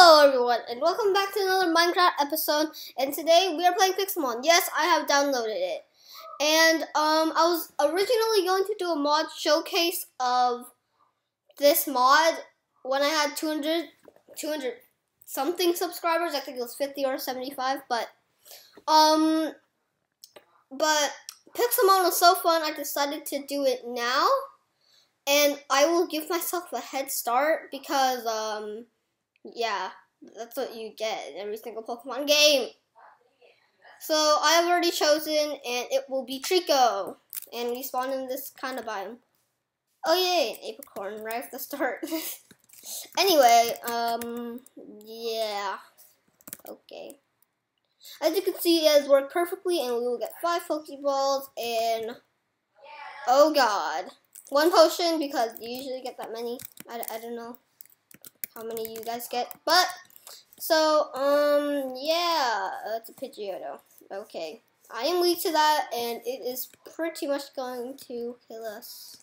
Hello everyone and welcome back to another Minecraft episode and today we are playing Pixelmon. Yes, I have downloaded it. And um I was originally going to do a mod showcase of this mod when I had 200 200 something subscribers. I think it was 50 or 75, but um but Pixelmon was so fun I decided to do it now. And I will give myself a head start because um yeah, that's what you get in every single Pokemon game. So I have already chosen, and it will be Treecko. And we spawn in this kind of biome. Oh yay, an apricorn right at the start. anyway, um, yeah, okay. As you can see, it has worked perfectly, and we will get five Pokeballs, and oh god, one potion because you usually get that many. I, I don't know how many you guys get. But, so, um, yeah, it's a Pidgeotto. Okay. I am weak to that, and it is pretty much going to kill us.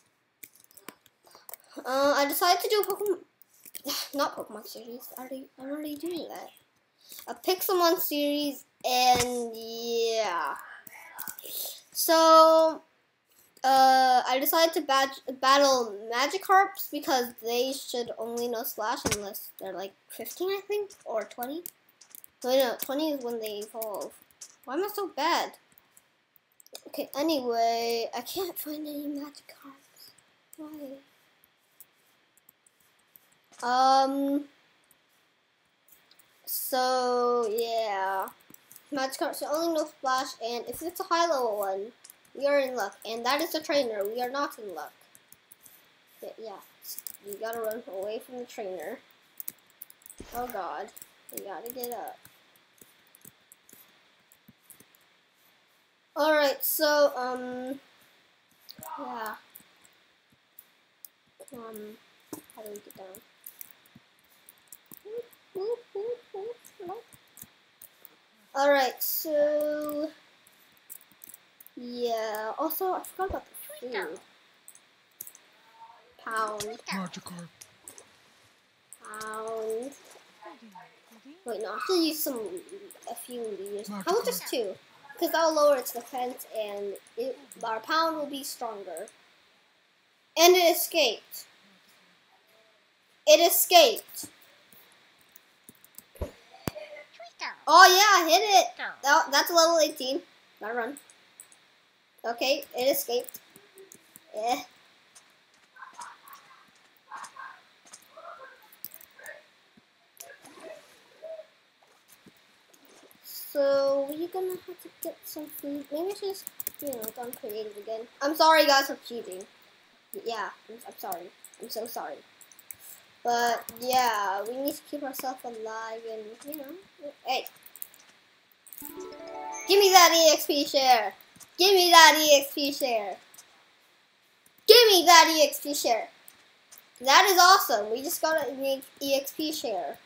Uh, I decided to do a Pokemon, not Pokemon series, I already, I'm already doing that. A Pixelmon series, and yeah. So, uh, I decided to bat battle Magikarps because they should only know Splash unless they're like 15, I think, or 20. Wait, no, 20 is when they evolve. Why am I so bad? Okay, anyway, I can't find any Magikarps. Why? Um, so, yeah. Magikarps should only know Splash, and if it's a high level one, we are in luck. And that is the trainer. We are not in luck. But yeah, you gotta run away from the trainer. Oh god. We gotta get up. Alright, so, um, yeah. Um, how do we get down? Alright, so... Yeah. Also, I forgot about the food. Pound. Magikarp. Pound. Wait, no, I have to use some, a few leaders. How about just two? Because that'll lower its defense and it, our pound will be stronger. And it escaped. It escaped. Oh yeah, I hit it. That, oh, that's level 18. Gotta run. Okay, it escaped. Eh. So we're gonna have to get some food. Maybe I just, you know, go creative again. I'm sorry guys for cheating. Yeah, I'm, I'm sorry. I'm so sorry. But yeah, we need to keep ourselves alive and you know, hey, give me that EXP share. Give me that EXP share. Give me that EXP share. That is awesome. We just got an EXP share.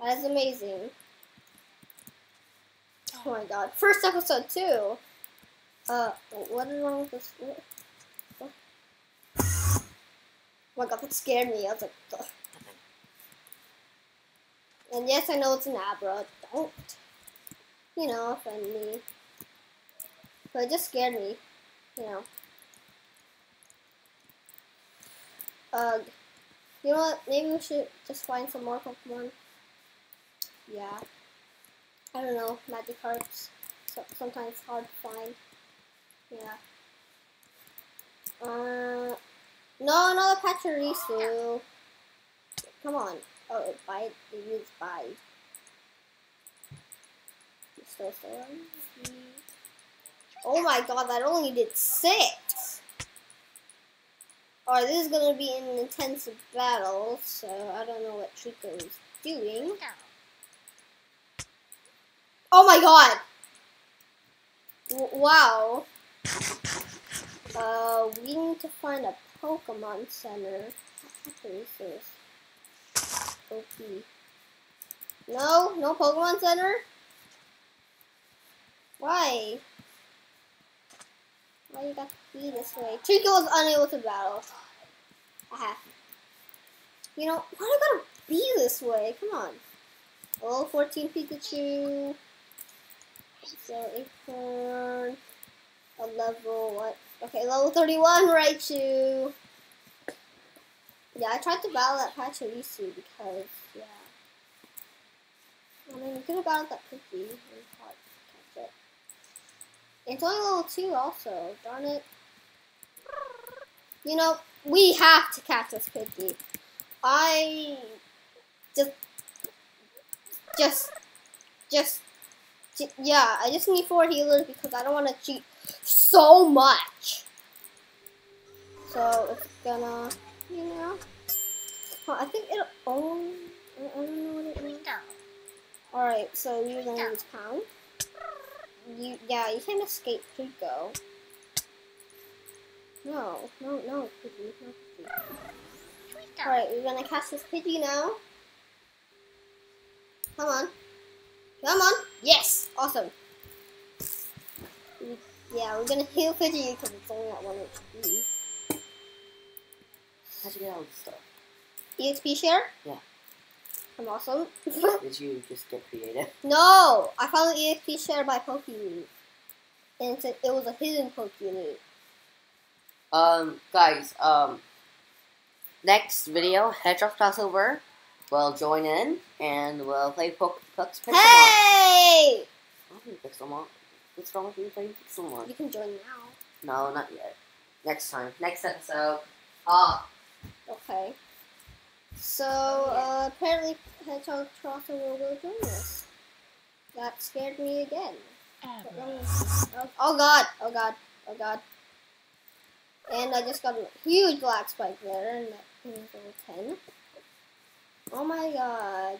That is amazing. Oh my god. First episode too. Uh, what is wrong with this? What? Oh my god, that scared me. I was like, Ugh. And yes, I know it's an Abra. Don't, you know, offend me. But it just scared me, you know. Ugh. You know what? Maybe we should just find some more Pokemon. Yeah. I don't know. Magikarps. So, sometimes hard to find. Yeah. Uh. No, another Pachirisu. Come on. Oh, it bite. It uses bite. Still, still. Oh my god, that only did six. Alright, this is gonna be an intensive battle, so I don't know what Treecko is doing. Oh my god! W wow. Uh, we need to find a Pokemon Center. What is this? Okay. No? No Pokemon Center? Why? Why you got to be this way? Treecko was unable to battle. Aha. You know, why do I gotta be this way? Come on. Level 14 Pikachu. So, Acorn. A level, what? Okay, level 31 Raichu. Yeah, I tried to battle that Pachirisu because, yeah. I mean, we could have battled that Pidgey and caught catch it. It's only level 2 also, darn it. You know, we have to catch this Pidgey. I just, just, just, yeah, I just need four healers because I don't want to cheat so much. So it's gonna, you know, well, I think it'll. Oh, I I don't know what it means. All right, so you're gonna use pound. You, yeah, you can escape Pico. No, no, no, Pidgey, no Pidgey. All right, we're gonna cast this Pidgey now. Come on, come on. Yes, awesome. Yeah, we're gonna heal Pidgey because it's only at one HP. How'd you get all this stuff? EXP share? Yeah. I'm awesome. Did you just get creative? no! I found the EXP share by Pokemon. And it, said it was a hidden Pokemon. Um, guys, um, next video, Hedgehog Crossover we'll join in and we'll play Poke Puck's Pixelmon. Hey! I don't think Pixelmon. What's wrong with you playing Pixelmon? You can join now. No, not yet. Next time. Next episode. Ah, Okay. So, uh, apparently Hedgehog Crossover will go join us. That scared me again. But let me- Oh, oh god! Oh god! Oh god. And I just got a huge black spike there, and that thing is level 10. Oh my god.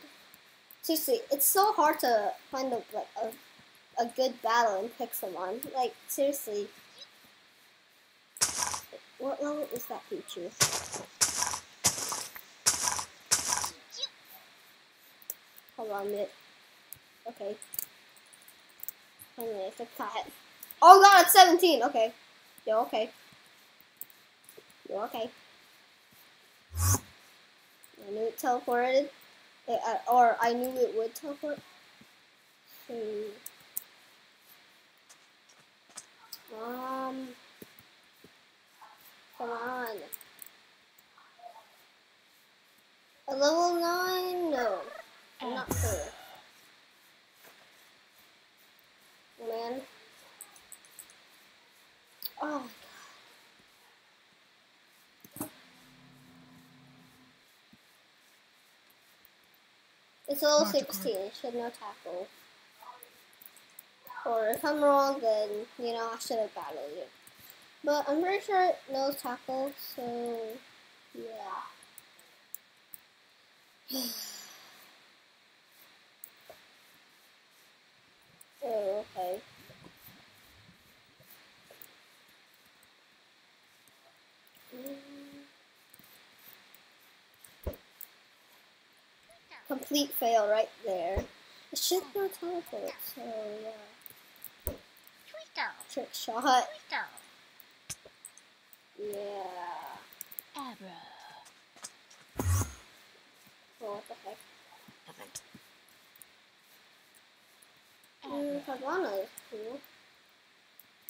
Seriously, it's so hard to find a, like, a, a good battle in Pixelmon. Like, seriously. What level is that Pichu? Hold on a minute. Okay. Hold on a minute, it's. Oh god, it's 17! Okay. You're okay. You're okay. I knew it teleported. Uh, uh, or I knew it would teleport. So. Um. Come on. A level 9? No. I'm not sure. Man. Oh my god. It's level 16, it should know tackle. Or if I'm wrong, then, you know, I should have battled it. But I'm pretty sure it knows tackle, so, yeah. oh, okay. Mm. Complete fail right there. It should go teleport, so yeah. Trick shot. Yeah. Abra. Oh, what the heck? Mm, Havana is cool.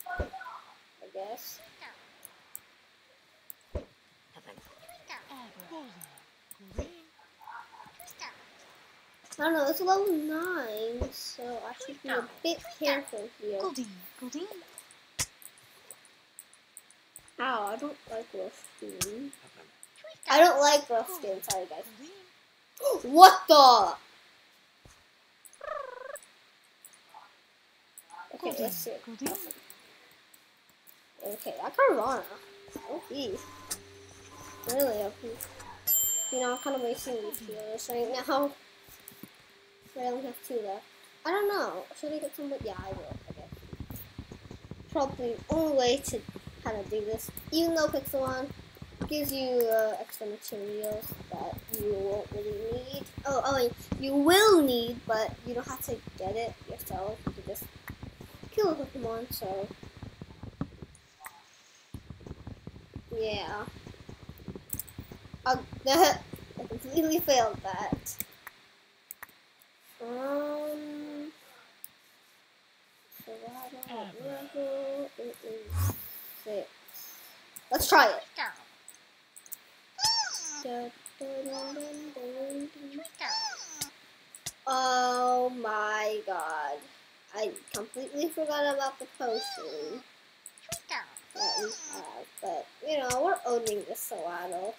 I guess. I don't know, it's level 9, so I should be a bit careful here. Goldeen, Goldeen. Ow, I don't like rough skin. I don't like rough skin, sorry guys. What the? Okay, let's see. Okay, that Carvanha. OP. Really OP. You know, I'm kind of wasting these right now. I only have two left. I don't know. Should I get some? Yeah, I will. Guess. Probably the only way to kind of do this, even though Pixelmon gives you uh, extra materials that you won't really need. Oh, oh, you will need, but you don't have to get it yourself. You can just kill a Pokemon. So, yeah. Oh, I completely failed that. Um, so that level it is six. Let's try it. Oh my god. I completely forgot about the potion that we have. But, you know, we're owning this Solano.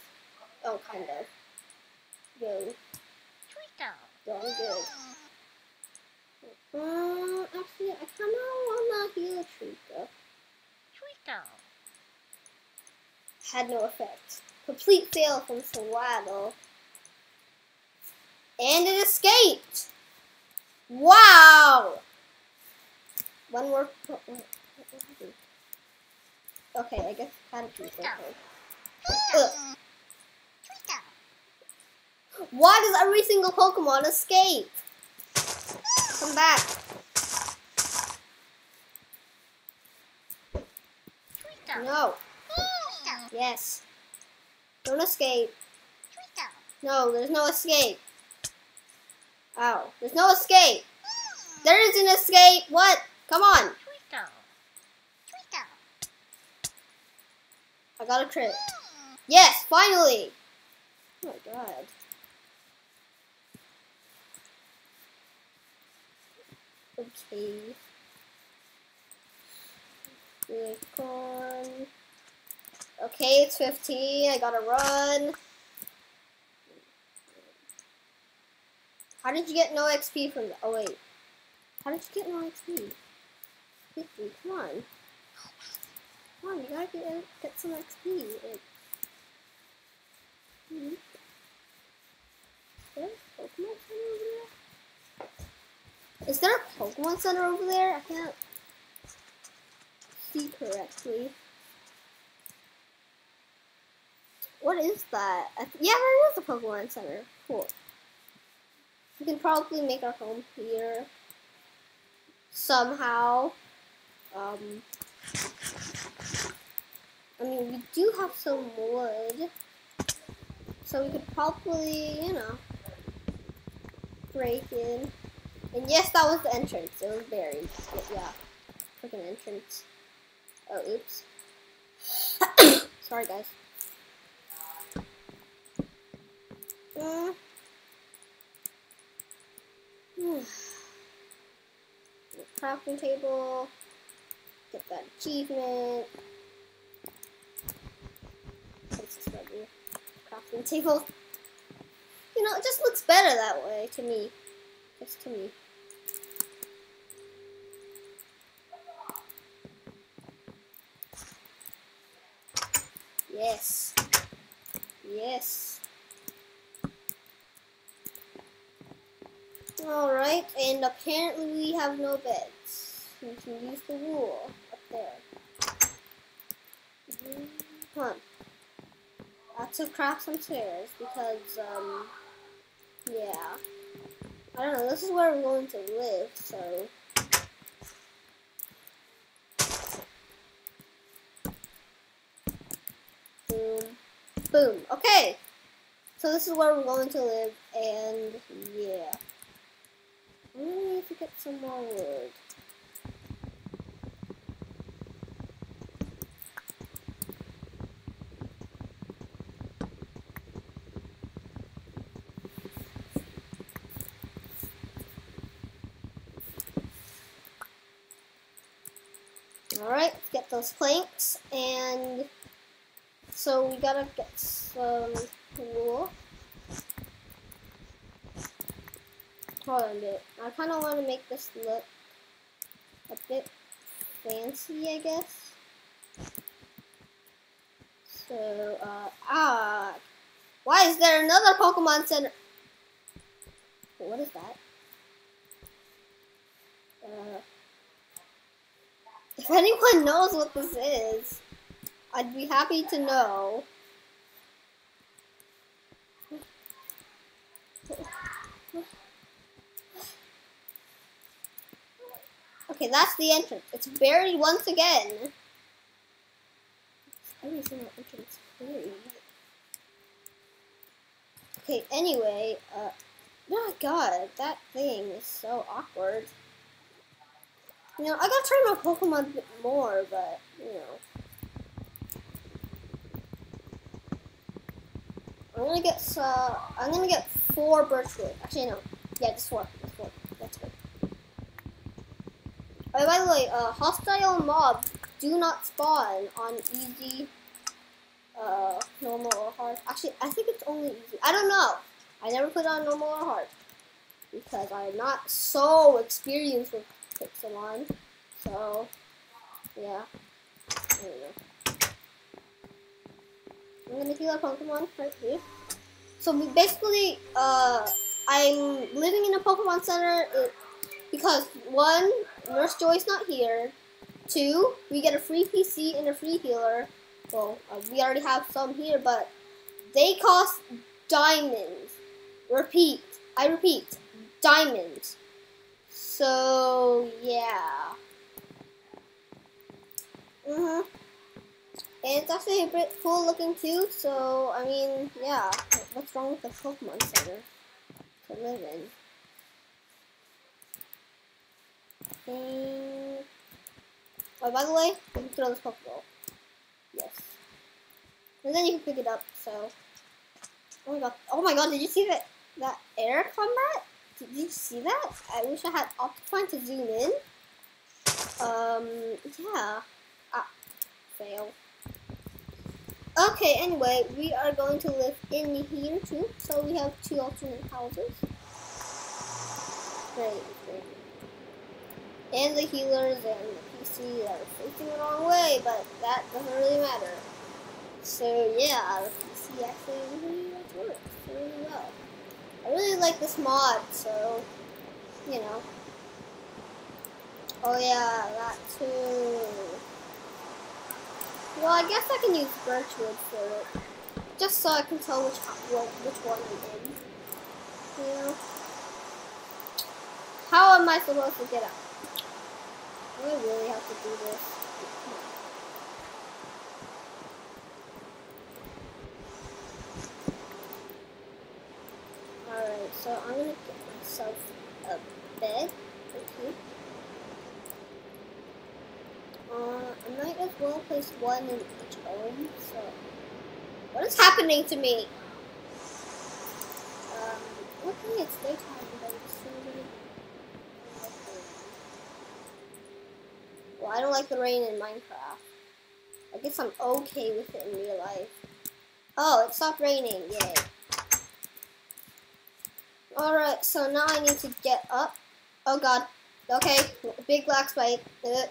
Oh, kind of. Go. Going good. Um, actually, I kind of want to heal Treecko. Had no effect. Complete fail from Solano. And it escaped! Wow! One more. Okay, I guess Caterpie's okay. Ugh. Why does every single Pokemon escape? Come back. No. Yes. Don't escape. No, there's no escape. Oh, There's no escape. There is an escape. What? Come on. I got a crit. Yes, finally. Oh my god. Okay. Unicorn. Okay, it's 15. I gotta run. How did you get no XP from the- Oh, wait. How did you get no XP? 50, come on. Come on, you gotta get, get some XP. Hmm. Is there a Pokemon Center over there? I can't see correctly. What is that? Yeah, there is a Pokemon Center. Cool. We can probably make our home here somehow. Um, I mean, we do have some wood, so we could probably, you know, break in. And yes, that was the entrance. It was buried. But yeah, freaking entrance. Oh, oops. Sorry, guys. Mm. Crafting table. Achievement. Crafting table. You know, it just looks better that way to me. Just to me. Yes. Yes. Alright, and apparently we have no beds. We can use the up there. Come on. Lots of craft and stairs because, um, yeah. I don't know, this is where we're going to live, so. Boom. Boom. Okay. So this is where we're going to live, and yeah. I really need to get some more wood. Alright, let's those planks, and so we gotta get some wool. Hold on a bit. I kind of want to make this look a bit fancy, I guess. So, uh, ah. Why is there another Pokemon Center? What is that? Uh, if anyone knows what this is, I'd be happy to know. Okay, that's the entrance. It's buried once again. Every single entrance buried. Okay, anyway, uh, oh god, that thing is so awkward. You know, I gotta train my Pokemon more, but, you know. I'm gonna get, uh, I'm gonna get four Birchwood. Actually, no. Yeah, just four. Just four. That's good. Oh, by the way, uh, hostile mobs do not spawn on easy, uh, normal or hard. Actually, I think it's only easy. I don't know. I never put on normal or hard because I'm not so experienced with Pixelmon. So, yeah. There we go. I'm gonna heal our Pokemon right here. So we basically, uh, I'm living in a Pokemon Center uh, because one, Nurse Joy's not here. Two, we get a free PC and a free healer. Well, uh, we already have some here, but they cost diamonds. Repeat, I repeat, diamonds. So yeah. Mhm. And it's actually a bit cool looking too. So I mean, yeah. What's wrong with the Pokemon Center to live in? Oh, by the way, you can throw this Pokeball. Yes. And then you can pick it up. So. Oh my god! Oh my god! Did you see that that air combat? Did you see that? I wish I had Optifine to zoom in. Um. Yeah. Ah. Fail. Okay, anyway, we are going to live in here too. So we have two alternate houses. Great, great. And the healers and the PC are facing the wrong way, but that doesn't really matter. So yeah, the PC actually really works really well. I really like this mod, so you know. Oh yeah, that too. Well, I guess I can use Birchwood for it. Just so I can tell which which one I'm in. You know? How am I supposed to get up? I really have to do this? Alright, so I'm gonna get myself a bed Okay. Uh, I might as well place one in each home, so... What is happening to me? Um, luckily it's daytime, but it's really... Well, I don't like the rain in Minecraft. I guess I'm okay with it in real life. Oh, it stopped raining, yay. Alright, so now I need to get up. Oh god. Okay, big black spike. Uh,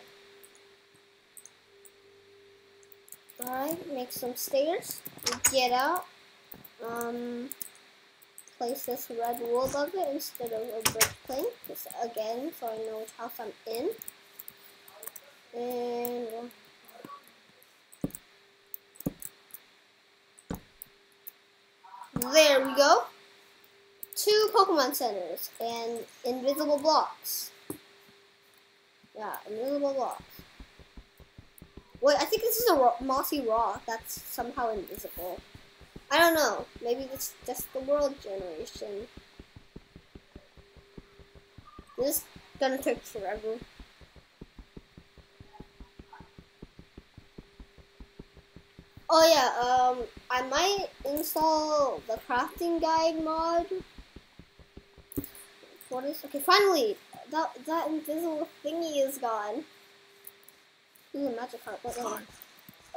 Alright, make some stairs. Get out. Um, place this red wool above it instead of a brick plank. Just again, so I know which house I'm in. And there we go. Two Pokemon centers and invisible blocks. Yeah, invisible blocks. Wait, I think this is a ro mossy rock that's somehow invisible. I don't know. Maybe it's just the world generation. This is gonna take forever. Oh yeah, um, I might install the crafting guide mod. What is okay? Finally, that that invisible thingy is gone. Ooh, magic heart. One?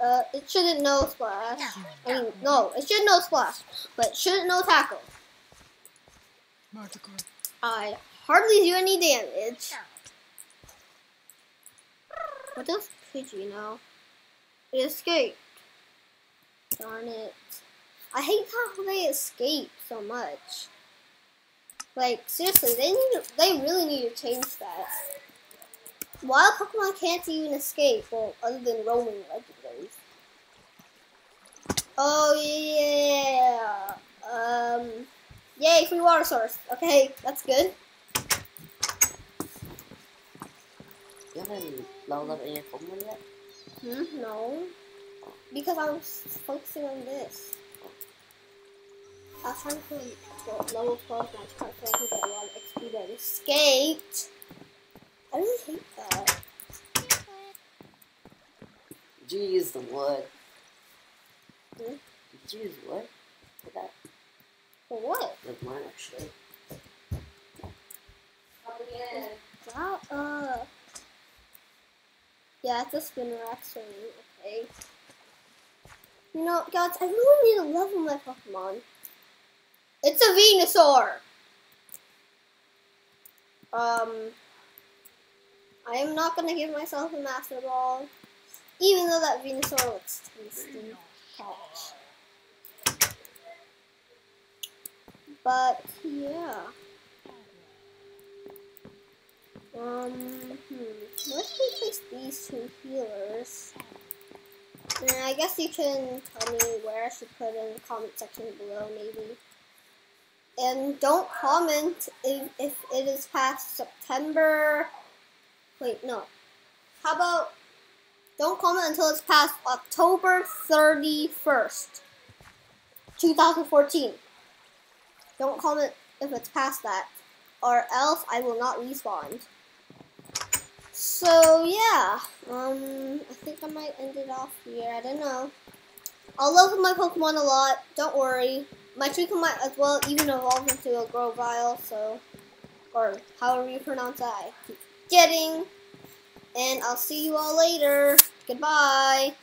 Uh, it shouldn't know splash. I mean, no, it should know splash, but shouldn't know tackle. Magical. I hardly do any damage. What does Pidgey know? It escaped. Darn it. I hate how they escape so much. Like, seriously, they need to, they really need to change that. Wild Pokemon can't even escape, well, other than roaming legendaries. Oh yeah. Um Yay, free water source. Okay, that's good. You haven't leveled up any Pokemon yet? Hmm, no. Because I'm focusing on this. I was trying to play twelve- level 12 Magikarp so I can get a lot of XP that escaped. I really hate that. Did you use the wood? Hmm? Did you use wood for that? For what? Like mine actually. Shut up. Yeah, it's a Spinarak swing. Okay. You know, guys, I really need to level my Pokemon. It's a Venusaur! Um, I am not gonna give myself a Master Ball, even though that Venusaur looks tasty. But, yeah. Um, hmm. Where should place these two healers? And I guess you can tell me where I should put in the comment section below, maybe. And don't comment if, if it is past September. Wait, no. How about don't comment until it's past October 31st, 2014. Don't comment if it's past that, or else I will not respond. So yeah, um, I think I might end it off here. I don't know. I'll love my Pokemon a lot. Don't worry. My Treecko might as well even evolve into a Grovyle. So, or however you pronounce that. I keep Getting. And I'll see you all later. Goodbye.